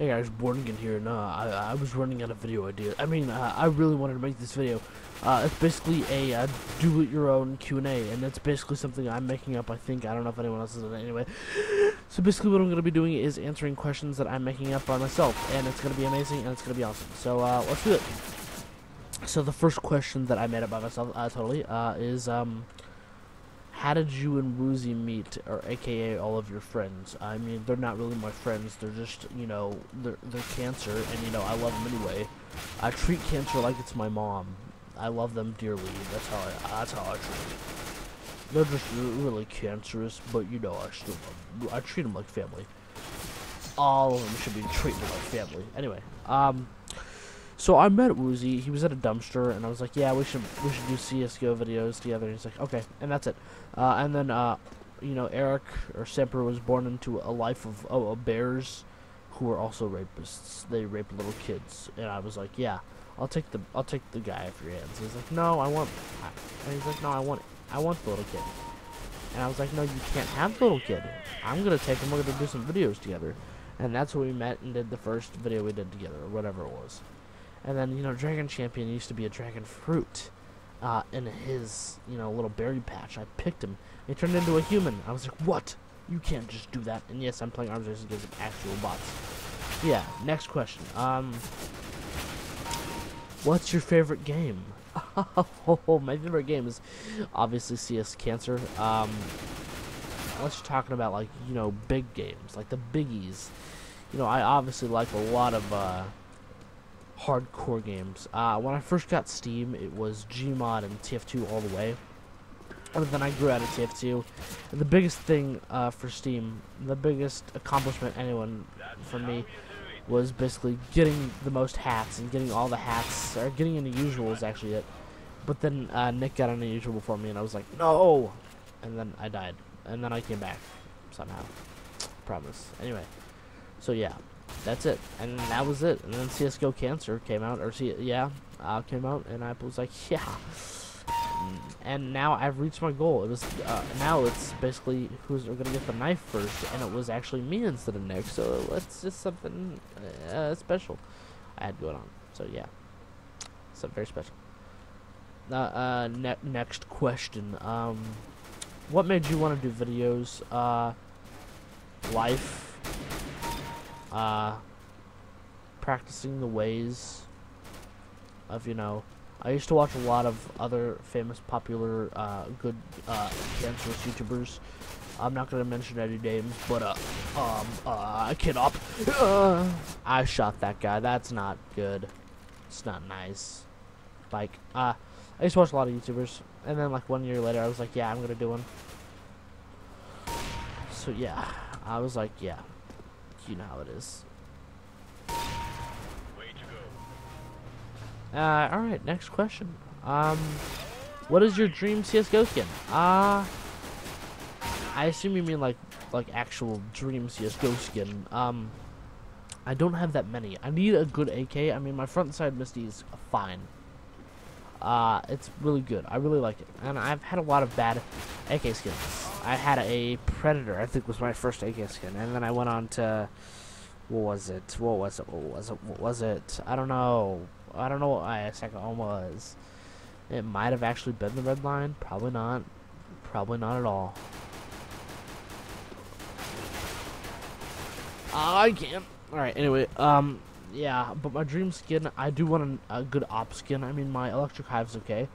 Hey guys, Bornagain here, and uh, I, I was running out of video ideas. I mean, uh, I really wanted to make this video. Uh, it's basically a uh, do-it-your-own Q&A, and that's basically something I'm making up, I think. I don't know if anyone else is in it anyway. So basically what I'm going to be doing is answering questions that I'm making up by myself, and it's going to be amazing, and it's going to be awesome. So, uh, let's do it. So the first question that I made up by myself, uh, totally, is, um how did you and Woozy meet, or AKA all of your friends? I mean, they're not really my friends. They're just, you know, they're they're cancer, and you know, I love them anyway. I treat cancer like it's my mom. I love them dearly. That's how I that's how I treat them. They're just really cancerous, but you know, I still love, I treat them like family. All of them should be treated like family. Anyway, um. So I met Woozy. He was at a dumpster, and I was like, "Yeah, we should we should do CS:GO videos together." And he's like, "Okay," and that's it. Uh, and then, uh, you know, Eric or Semper was born into a life of oh, bears, who were also rapists. They rape little kids, and I was like, "Yeah, I'll take the I'll take the guy off your hands." He's like, "No, I want," and he's like, "No, I want I want the little kid." And I was like, "No, you can't have the little kid. I'm gonna take him. We're gonna do some videos together." And that's when we met and did the first video we did together, or whatever it was. And then, you know, Dragon Champion used to be a dragon fruit uh, in his, you know, little berry patch. I picked him. He turned into a human. I was like, what? You can't just do that. And yes, I'm playing Arms Race against actual bots. Yeah, next question. Um, what's your favorite game? oh, my favorite game is obviously CS Cancer. Um, unless you're talking about, like, you know, big games, like the biggies. You know, I obviously like a lot of, uh, hardcore games. Uh, when I first got Steam, it was Gmod and TF2 all the way. And then I grew out of TF2. And the biggest thing uh, for Steam, the biggest accomplishment anyone for me, was basically getting the most hats and getting all the hats, or getting into usuals actually it. But then uh, Nick got an unusual before me, and I was like, no! And then I died. And then I came back, somehow. Promise. Anyway, so yeah that's it. And that was it. And then CSGO Cancer came out, or C yeah, uh, came out, and I was like, yeah. And now I've reached my goal. It was uh, now it's basically who's gonna get the knife first, and it was actually me instead of Nick. So it's just something uh, special I had going on. So yeah, something very special. Uh, uh ne next question. Um, what made you want to do videos? Uh, life uh, practicing the ways of, you know, I used to watch a lot of other famous, popular, uh, good, uh, cancerous YouTubers. I'm not gonna mention any names, but, uh, um, uh, Kid Up. Uh, I shot that guy. That's not good. It's not nice. Like, uh, I used to watch a lot of YouTubers, and then, like, one year later, I was like, yeah, I'm gonna do one. So, yeah, I was like, yeah, you know how it is. Uh, alright, next question. Um, what is your dream CSGO skin? Uh, I assume you mean like, like actual dream CSGO skin. Um, I don't have that many. I need a good AK. I mean, my Frontside Misty is fine. Uh, it's really good. I really like it. And I've had a lot of bad AK skins. I had a Predator, I think was my first AK skin, and then I went on to what was it? What was it? What was it? What was it? I don't know. I don't know what my second one was. It might have actually been the red line. Probably not. Probably not at all. I can't. Alright, anyway, um, yeah, but my dream skin, I do want a, a good op skin. I mean, my electric hive's okay.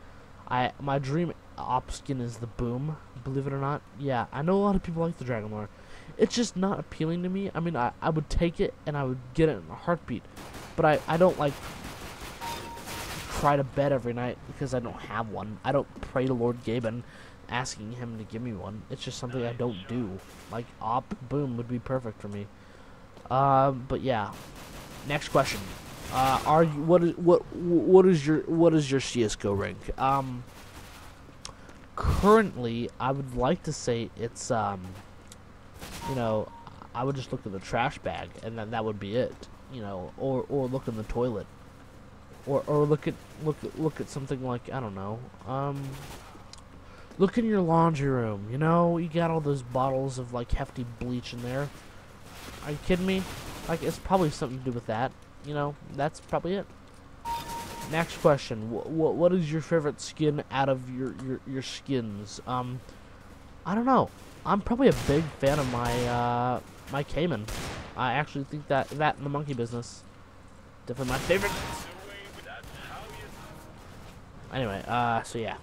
I My dream op skin is the boom, believe it or not. Yeah, I know a lot of people like the Dragon Lore. It's just not appealing to me. I mean, I, I would take it and I would get it in a heartbeat. But I, I don't, like, cry to bed every night because I don't have one. I don't pray to Lord Gaben asking him to give me one. It's just something I don't do. Like, op, boom would be perfect for me. Um, but yeah. Next question. Uh, are you what is what what is your what is your CS:GO rank? Um, currently, I would like to say it's um, you know, I would just look in the trash bag and then that would be it. You know, or or look in the toilet, or or look at look look at something like I don't know. Um, look in your laundry room. You know, you got all those bottles of like hefty bleach in there. Are you kidding me? Like, it's probably something to do with that. You know, that's probably it. Next question. What, what, what is your favorite skin out of your, your, your skins? Um, I don't know. I'm probably a big fan of my, uh, my Caiman. I actually think that, that and the monkey business. Definitely my favorite. Anyway, uh, so yeah.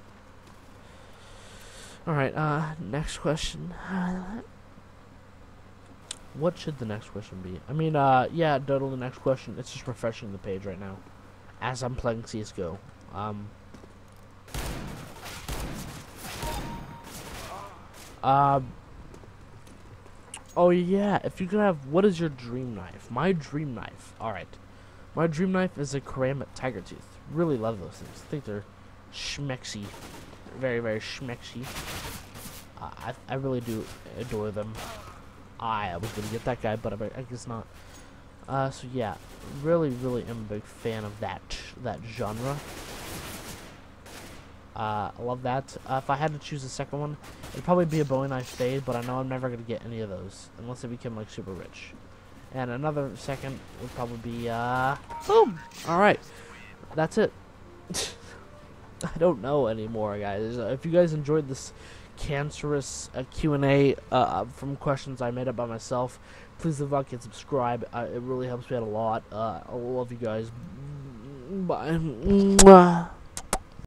Alright, uh, next question. What should the next question be? I mean, uh, yeah, Doodle, the next question. It's just refreshing the page right now. As I'm playing CSGO. Um. Um. Oh, yeah, if you could have, what is your dream knife? My dream knife. Alright. My dream knife is a Karambit Tiger Tooth. Really love those things. I think they're schmexy. Very, very schmexy. Uh, I, I really do adore them. I was gonna get that guy, but I, I guess not. Uh, so yeah, really, really am a big fan of that that genre. Uh, I love that. Uh, if I had to choose a second one, it'd probably be a Bowie knife fade, but I know I'm never gonna get any of those unless I become like super rich. And another second would probably be uh, boom. All right, that's it. I don't know anymore, guys. If you guys enjoyed this cancerous uh, Q&A uh, from questions I made up by myself. Please leave a like and subscribe. Uh, it really helps me out a lot. Uh, I love you guys. Bye.